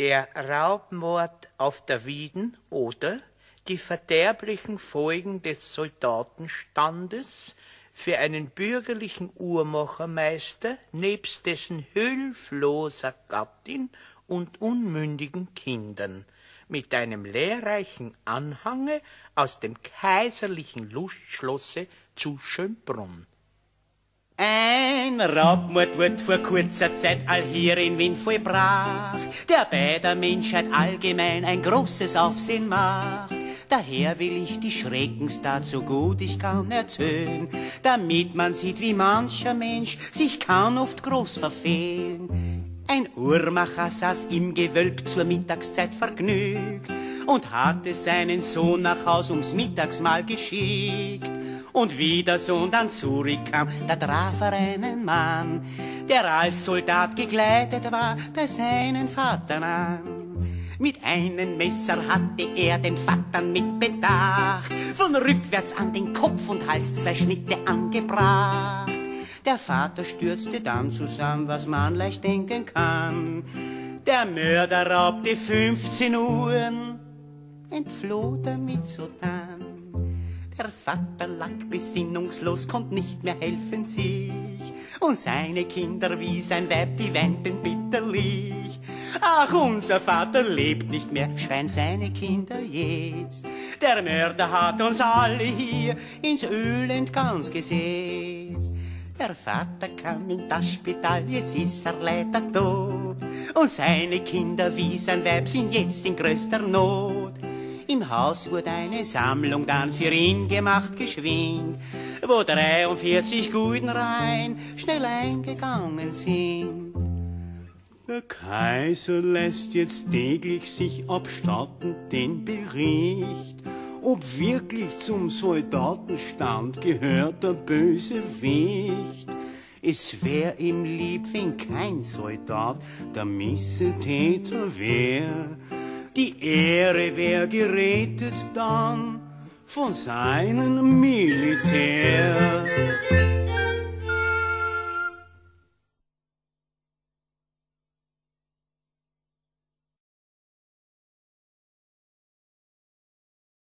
der Raubmord auf der Wieden oder die verderblichen Folgen des Soldatenstandes für einen bürgerlichen Uhrmachermeister nebst dessen hilfloser Gattin und unmündigen Kindern mit einem lehrreichen Anhange aus dem kaiserlichen Lustschlosse zu Schönbrunn. Ein Raubmord wird vor kurzer Zeit all hier in Wien vollbracht, der bei der Menschheit allgemein ein großes Aufsehen macht. Daher will ich die Schreckens dazu gut ich kann erzählen, damit man sieht, wie mancher Mensch sich kann oft groß verfehlen. Ein Uhrmacher saß im Gewölb zur Mittagszeit vergnügt und hatte seinen Sohn nach Haus ums Mittagsmahl geschickt. Und wie der Sohn dann zurückkam, da traf er einen Mann, der als Soldat gekleidet war bei seinen Vater an. Mit einem Messer hatte er den Vater mit Bedacht von rückwärts an den Kopf und Hals zwei Schnitte angebracht. Der Vater stürzte dann zusammen, was man leicht denken kann. Der Mörder raubte 15 Uhren, entfloh damit sodann. Der Vater lag besinnungslos, konnt nicht mehr helfen sich. Und seine Kinder wie sein Weib, die weinten bitterlich. Ach, unser Vater lebt nicht mehr, schreien seine Kinder jetzt. Der Mörder hat uns alle hier ins Elend ganz gesetzt. Der Vater kam in das Spital, jetzt ist er leider tot. Und seine Kinder wie sein Weib sind jetzt in größter Not. Haus wurde eine Sammlung dann für ihn gemacht, geschwind, wo 43 Gulden rein schnell eingegangen sind. Der Kaiser lässt jetzt täglich sich abstatten den Bericht, ob wirklich zum Soldatenstand gehört der böse Wicht. Es wär ihm lieb, wenn kein Soldat der Missetäter wär. Die Ehre wär gerettet dann von seinem Militär.